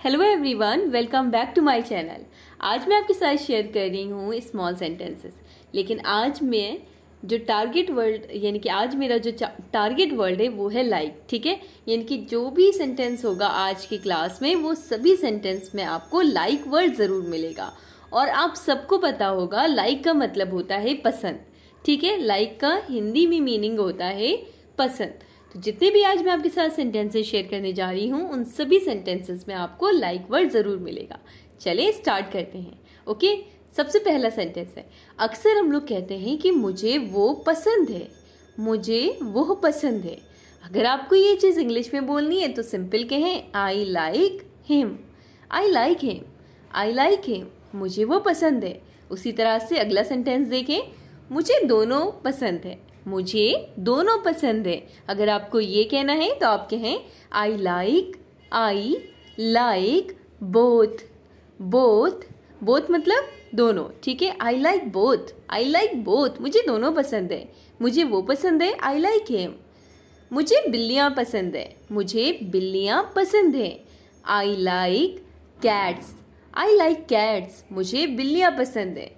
Hello everyone welcome back to my channel आज मैं आपके साथ शेयर कर रही हूँ स्मॉल सेंटेंसेस लेकिन आज मैं जो टारगेट वर्ड यानी कि आज मेरा जो टारगेट वर्ड है, वो है लाइक ठीक है? यानी कि जो भी सेंटेंस होगा आज की क्लास में, वो सभी सेंटेंस में आपको लाइक वर्ड ज़रूर मिलेगा। और आप सबको पता होगा लाइक का मतलब होता है पसंद। ठीक है? लाइक का हिंदी में मीनिंग होता है पसंद। तो जितने भी आज मैं आपके साथ सेंटेंसेस शेयर करने जा रही हूँ, उन सभी सेंटेंसेस में आपको लाइक वर्ड ज़रूर मिलेगा। चलिए स्टार्ट करते हैं। ओके सबसे पहला सेंटेंस है, अक्सर हम लोग कहते हैं कि मुझे वो पसंद है, मुझे वो पसंद है। अगर आपको ये चीज़ इंग्लिश में बोलनी है तो सिंपल कहें I like him I like him I like him मुझे वो पसंद है। उसी तरह से अगला सेंटेंस देखें मुझे दोनों पसंद है। मुझे दोनों पसंद है। अगर आपको ये कहना है तो आप कहें I like I like both both both मतलब दोनों, ठीक है? I like both I like both मुझे दोनों पसंद है। मुझे वो पसंद है आई लाइक हिम मुझे बिल्लियाँ पसंद है। मुझे बिल्लियाँ पसंद है। I like cats I like cats मुझे बिल्लियाँ पसंद है।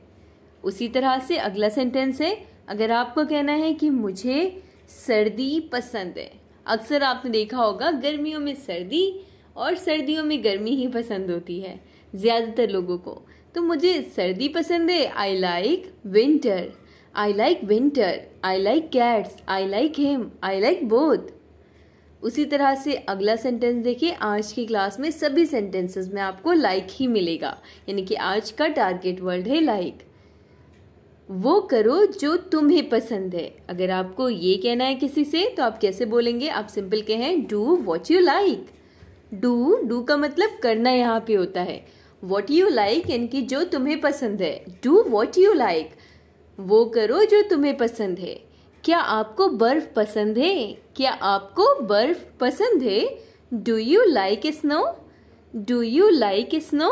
उसी तरह से अगला सेंटेंस है, अगर आपको कहना है कि मुझे सर्दी पसंद है, अक्सर आपने देखा होगा गर्मियों में सर्दी और सर्दियों में गर्मी ही पसंद होती है, ज़्यादातर लोगों को तो मुझे सर्दी पसंद है I like winter I like winter I like cats I like him I like both उसी तरह से अगला सेंटेंस देखिए, आज की क्लास में सभी सेंटेंसेस में आपको लाइक ही मिलेगा, यानी कि आज का टारगेट वर्ड है लाइक like. वो करो जो तुम्हें पसंद है। अगर आपको ये कहना है किसी से तो आप कैसे बोलेंगे? आप सिंपल कहें do what you like do do का मतलब करना यहाँ पे होता है। वॉट यू लाइक यानी कि जो तुम्हें पसंद है। डू वॉट यू लाइक वो करो जो तुम्हें पसंद है। क्या आपको बर्फ़ पसंद है? क्या आपको बर्फ़ पसंद है? Do you like snow do you like snow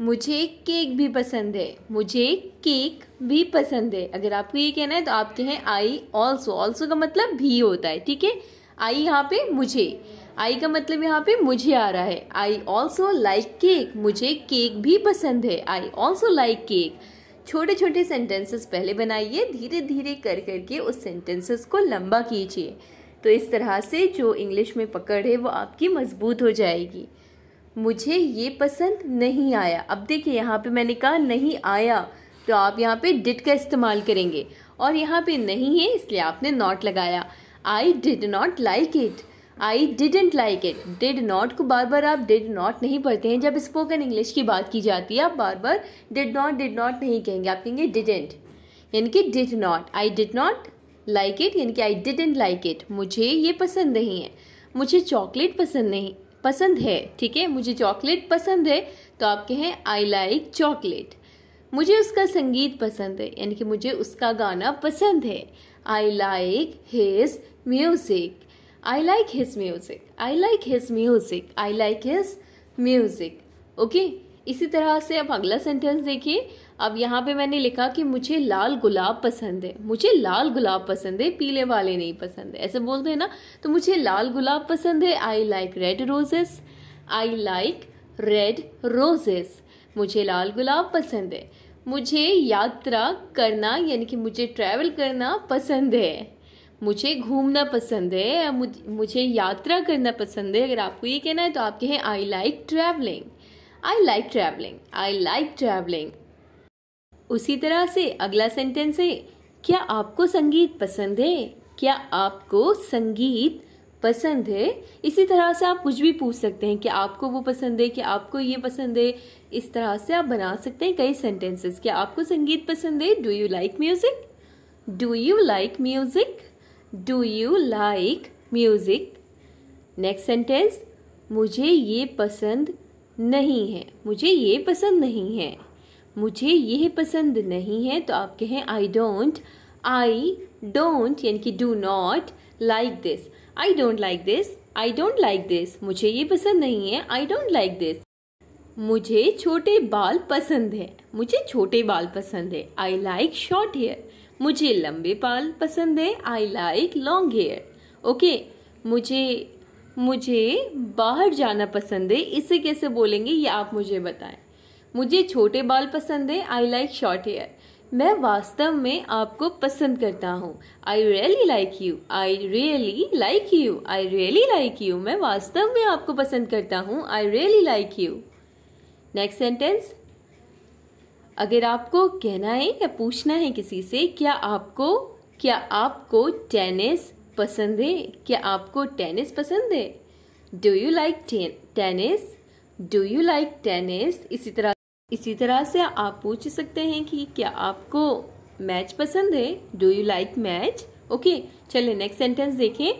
मुझे केक भी पसंद है। मुझे केक भी पसंद है। अगर आपको ये कहना है तो आप कहें, आई ऑल्सो ऑल्सो का मतलब भी होता है, ठीक है? आई यहाँ पे मुझे। आई का मतलब यहाँ पे मुझे आ रहा है। I also like cake. मुझे केक भी पसंद है। I also like cake. छोटे छोटे सेंटेंसेस पहले बनाइए धीरे धीरे कर करके उस सेंटेंसेस को लंबा कीजिए। तो इस तरह से जो इंग्लिश में पकड़ है, वो आपकी मज़बूत हो जाएगी। मुझे ये पसंद नहीं आया। अब देखिए, यहाँ पे मैंने कहा नहीं आया तो आप यहाँ पे डिड का इस्तेमाल करेंगे। और यहाँ पे नहीं है, इसलिए आपने नॉट लगाया। I did not like it I didn't like it did not को बार बार आप डिड नॉट नहीं पढ़ते हैं। जब स्पोकन इंग्लिश की बात की जाती है, आप बार बार डिड नॉट डिड नॉट नहीं कहेंगे। आप कहेंगे डिडेंट यानी कि did not I did not like it यानी कि आई डिडेंट लाइक इट मुझे ये पसंद नहीं है। मुझे चॉकलेट पसंद नहीं। पसंद है, ठीक है? मुझे चॉकलेट पसंद है तो आप कहें आई लाइक चॉकलेट मुझे उसका संगीत पसंद है, यानी कि मुझे उसका गाना पसंद है। I like his music I like his music I like his music I like his music okay इसी तरह से अब अगला सेंटेंस देखिए। अब यहाँ पे मैंने लिखा कि मुझे लाल गुलाब पसंद है। मुझे लाल गुलाब पसंद है, पीले वाले नहीं पसंद है। ऐसे बोलते हैं ना तो मुझे लाल गुलाब पसंद है। I like red roses I like red roses मुझे लाल गुलाब पसंद है। मुझे यात्रा करना, यानी कि मुझे ट्रैवल करना पसंद है। मुझे घूमना पसंद है। मुझे यात्रा करना पसंद है। अगर आपको ये कहना है तो आप कहें I like travelling I like travelling I like travelling उसी तरह से अगला सेंटेंस है, क्या आपको संगीत पसंद है? क्या आपको संगीत पसंद है? इसी तरह से आप कुछ भी पूछ सकते हैं, कि आपको वो पसंद है, कि आपको ये पसंद है। इस तरह से आप बना सकते हैं कई सेंटेंसेस क्या आपको संगीत पसंद है? Do you like music do you like music do you like music next sentence मुझे ये पसंद नहीं है। मुझे ये पसंद नहीं है। मुझे यह पसंद नहीं है तो आप कहें आई डोंट आई डोंट यानी कि do not like this I don't like this I don't like this मुझे ये पसंद नहीं है। आई डोंट लाइक दिस मुझे छोटे बाल पसंद है। मुझे छोटे बाल पसंद है। आई लाइक शॉर्ट हेयर मुझे लंबे बाल पसंद है। I like long hair okay मुझे मुझे बाहर जाना पसंद है, इसे कैसे बोलेंगे ये आप मुझे बताएँ। मुझे छोटे बाल पसंद है आई लाइक शॉर्ट हेयर मैं वास्तव में आपको पसंद करता हूँ। I really like you I really like you I really like you मैं वास्तव में आपको पसंद करता हूँ। I really like you next sentence अगर आपको कहना है या पूछना है किसी से, क्या आपको क्या आपको टेनिस पसंद है? क्या आपको टेनिस पसंद है? Do you like tennis do you like tennis इसी तरह इसी तरह से आप पूछ सकते हैं कि क्या आपको मैच पसंद है? Do you like match okay चलिए नेक्स्ट सेंटेंस देखें।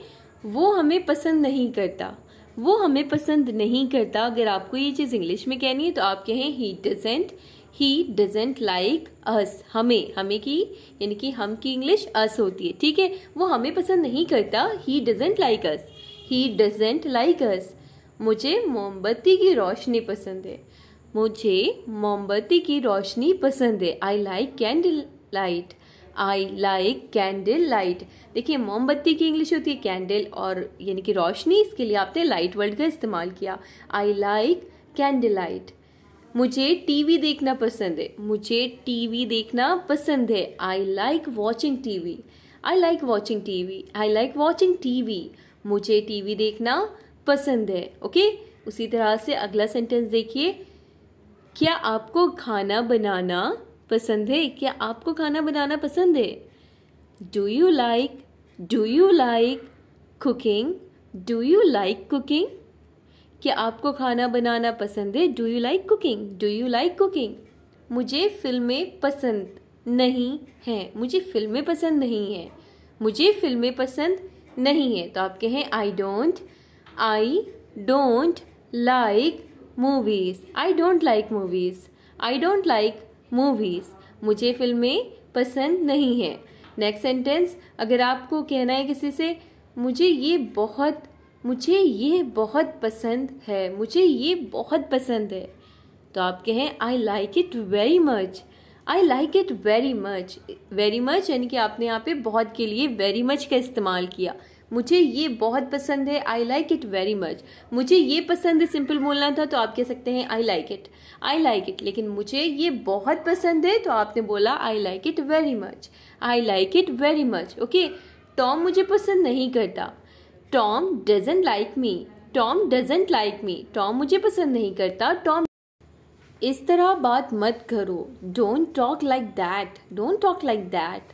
वो हमें पसंद नहीं करता। वो हमें पसंद नहीं करता। अगर आपको ये चीज़ इंग्लिश में कहनी है तो आप कहें he doesn't he doesn't like us हमें हमें की, यानी कि हम की इंग्लिश अस होती है, ठीक है? वो हमें पसंद नहीं करता। He doesn't like us he doesn't like us मुझे मोमबत्ती की रोशनी पसंद है। मुझे मोमबत्ती की रोशनी पसंद है। I like candle light I like candle light देखिए, मोमबत्ती की इंग्लिश होती है कैंडल और यानी कि रोशनी। इसके लिए आपने लाइट वर्ड का इस्तेमाल किया। आई लाइक कैंडल लाइट मुझे टीवी देखना पसंद है। मुझे टीवी देखना पसंद है। I like watching TV I like watching TV I like watching TV मुझे टीवी देखना पसंद है। ओके उसी तरह से अगला सेंटेंस देखिए। क्या आपको खाना बनाना पसंद है? क्या आपको खाना बनाना पसंद है? Do you like do you like cooking do you like cooking क्या आपको खाना बनाना पसंद है do you like cooking do you like cooking मुझे फ़िल्में पसंद नहीं हैं। मुझे फ़िल्में पसंद नहीं हैं। मुझे फ़िल्में पसंद नहीं है। तो आप कहें I don't I don't like movies I don't like movies I don't like movies मुझे फ़िल्में पसंद नहीं है। नेक्स्ट सेंटेंस अगर आपको कहना है किसी से, मुझे ये बहुत मुझे ये बहुत पसंद है, मुझे ये बहुत पसंद है। तो आप कहें I like it very much I like it very much very much यानी कि आपने यहाँ पे बहुत के लिए वेरी मच का इस्तेमाल किया। मुझे ये बहुत पसंद है I like it very much मुझे ये पसंद है सिंपल बोलना था तो आप कह सकते हैं I like it I like it लेकिन मुझे ये बहुत पसंद है तो आपने बोला I like it very much I like it very much okay? Tom मुझे पसंद नहीं करता। Tom doesn't like me Tom doesn't like me Tom मुझे पसंद नहीं करता। टॉम इस तरह बात मत करो। Don't talk like that don't talk like that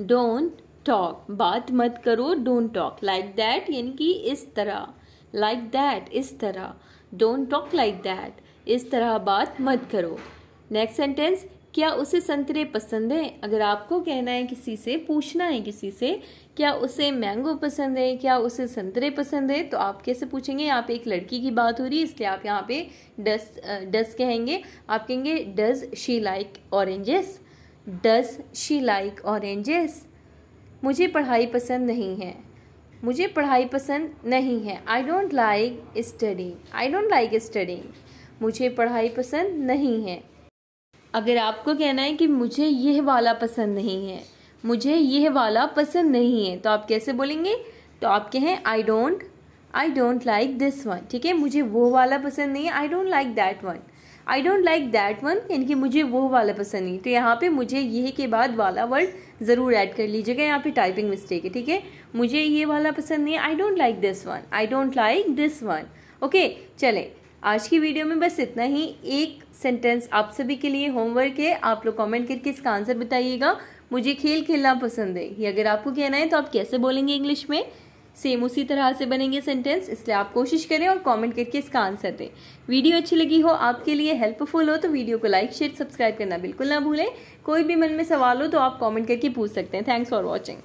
don't talk बात मत करो। डोंट टॉक लाइक दैट यानी कि इस तरह। लाइक दैट इस तरह। डोंट टॉक लाइक दैट इस तरह बात मत करो। नेक्स्ट सेंटेंस क्या उसे संतरे पसंद है? अगर आपको कहना है किसी से, पूछना है किसी से क्या उसे मैंगो पसंद है? क्या उसे संतरे पसंद है? तो आप कैसे पूछेंगे? यहाँ पे एक लड़की की बात हो रही है, इसलिए आप यहाँ पे डस डस कहेंगे। आप कहेंगे does she like oranges does she like oranges मुझे पढ़ाई पसंद नहीं है। मुझे पढ़ाई पसंद नहीं है। I don't like studying I don't like studying मुझे पढ़ाई पसंद नहीं है। अगर आपको कहना है कि मुझे यह वाला पसंद नहीं है मुझे यह वाला पसंद नहीं है। तो आप कैसे बोलेंगे? तो आप कहें I don't I don't like this one ठीक है? मुझे वो वाला पसंद नहीं है। I don't like that one I don't like that one यानी कि मुझे वो वाला पसंद नहीं तो यहाँ पे मुझे यह के बाद वाला वर्ड ज़रूर ऐड कर लीजिएगा। यहाँ पे टाइपिंग मिस्टेक है। ठीक है? मुझे ये वाला पसंद नहीं है। I don't like this one I don't like this one okay चले। आज की वीडियो में बस इतना ही। एक सेंटेंस आप सभी के लिए होमवर्क है। आप लोग कमेंट करके इसका आंसर बताइएगा। मुझे खेल खेलना पसंद है। ये अगर आपको कहना है तो आप कैसे बोलेंगे इंग्लिश में? सेम उसी तरह से बनेंगे सेंटेंस इसलिए आप कोशिश करें और कमेंट करके इसका आंसर दें। वीडियो अच्छी लगी हो, आपके लिए हेल्पफुल हो तो वीडियो को लाइक शेयर सब्सक्राइब करना बिल्कुल ना भूलें। कोई भी मन में सवाल हो तो आप कमेंट करके पूछ सकते हैं। Thanks for watching